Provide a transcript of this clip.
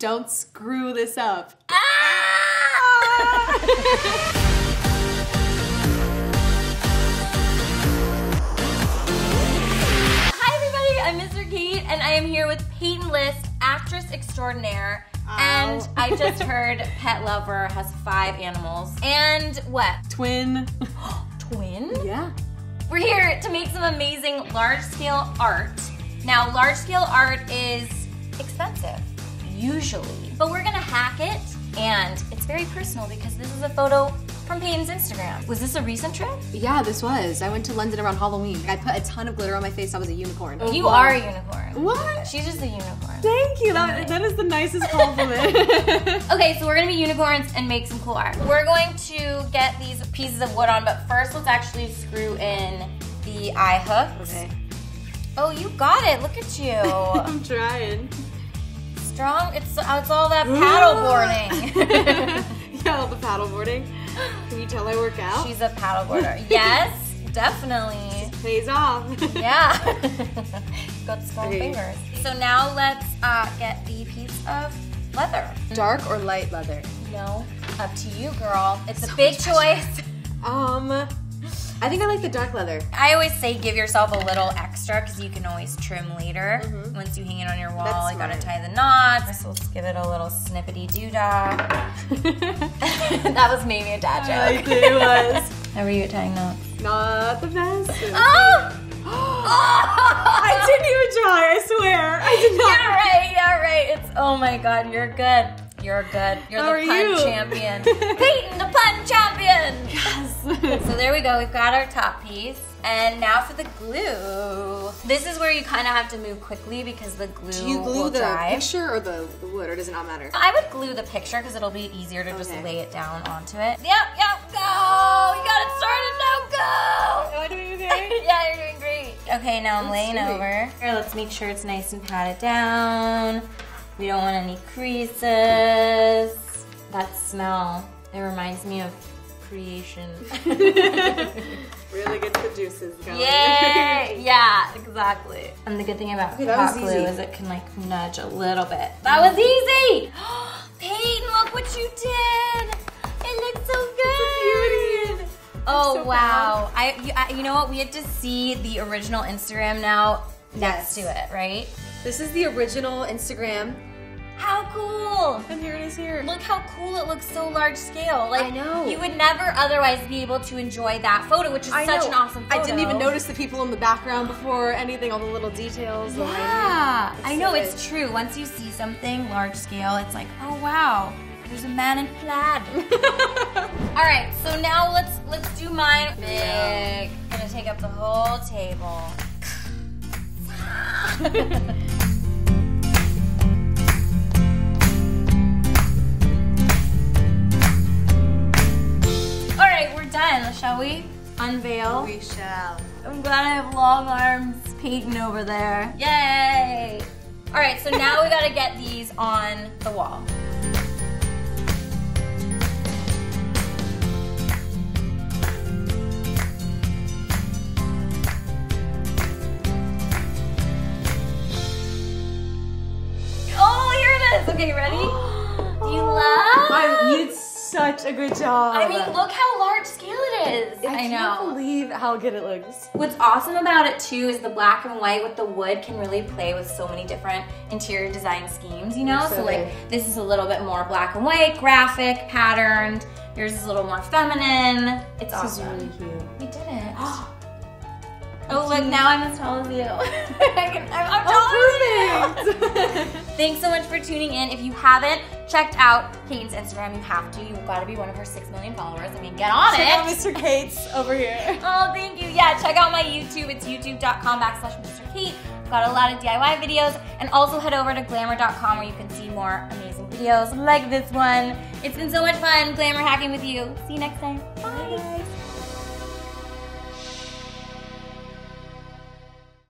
Don't screw this up. Ah! Hi everybody, I'm Mr. Kate and I am here with Peyton List, actress extraordinaire. Oh. And I just heard Pet Lover has five animals. And what? Twin. Twin? Yeah. We're here to make some amazing large scale art. Now, large scale art is expensive, usually, but we're gonna hack it and it's very personal because this is a photo from Peyton's Instagram. Was this a recent trip? Yeah, this was. I went to London around Halloween. I put a ton of glitter on my face. I was a unicorn. You oh, are a unicorn. What? She's just a unicorn. Thank you. That, that is the nicest compliment. Okay, so we're gonna be unicorns and make some cool art. We're going to get these pieces of wood on, but first let's actually screw in the eye hooks. okay. Oh, you got it. Look at you. I'm trying. Strong. It's, it's all that paddle boarding. yeah, all the paddleboarding. Can you tell I work out? She's a paddleboarder. Yes, definitely. Pays off. Yeah. Got strong Okay. fingers. So now let's uh, get the piece of leather. Dark or light leather? No, up to you, girl. It's a big choice. Um, I think I like the dark leather. I always say give yourself a little extra because you can always trim later. Mm-hmm. Once you hang it on your wall, That's you gotta tie the knots. So let's give it a little snippety doo dah. that was maybe a dad I joke. think it was. How are you at tying knots? Not the best. Oh! I didn't even try, I swear. I did not. Yeah, right, yeah, right. It's oh my god, you're good. You're good. You're How the pun you? champion. Peyton, the pun champion. Yes. So there we go. We've got our top piece. And now for the glue. This is where you kind of have to move quickly because the glue Do you glue the dry. picture or the, the wood, or does it not matter? I would glue the picture because it'll be easier to just lay it down onto it. Yep, yep, go! You got it started, now go! Am I doing okay? yeah, you're doing great. Okay, now I'm Let's laying see. over. Here, let's make sure it's nice and patted down. We don't want any creases. That smell, it reminds me of creation. really gets the juices going. Yay! Yeah, exactly. And the good thing about that hot glue easy. is it can like nudge a little bit. That was easy! Peyton, look what you did! It looks so good! Oh so wow! I you, I you know what? We had to see the original Instagram now next do it, right? This is the original Instagram, How cool! and here it is here. Look how cool it looks so large scale. Like I know. you would never otherwise be able to enjoy that photo, which is I such know. an awesome photo. I didn't even notice the people in the background before anything, all the little details. Yeah, I know it's true. Once you see something large scale, it's like, oh wow, there's a man in plaid. All right, so now let's let's do mine. Big, gonna take up the whole table. All right, we're done. Shall we unveil? We shall. I'm glad I have long arms Peyton over there. Yay! All right, so now we gotta get these on the wall. Okay, ready? Do you love? I, you did such a good job. I mean, look how large scale it is. I, can't know. believe how good it looks. What's awesome about it too is the black and white with the wood can really play with so many different interior design schemes, you know? So So, like this is a little bit more black and white, graphic, patterned. Yours is a little more feminine. It's This is awesome. really cute. We did it. oh look, now I'm as tall as you. I'm, I'm oh, taller than you. Perfect. Thanks so much for tuning in. If you haven't checked out Kate's Instagram, you have to. You've got to be one of her six million followers. I mean, get on Check it. out Mr. Kate's over here. Oh, thank you. Yeah, check out my YouTube. It's youtube.com backslash Mr. Kate. Got a lot of DIY videos. And also head over to glamour.com where you can see more amazing videos like this one. It's been so much fun glamour hacking with you. See you next time. Bye.